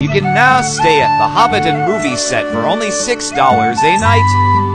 You can now stay at the Hobbiton movie set for only $6 a night.